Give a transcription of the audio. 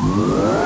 Whoa.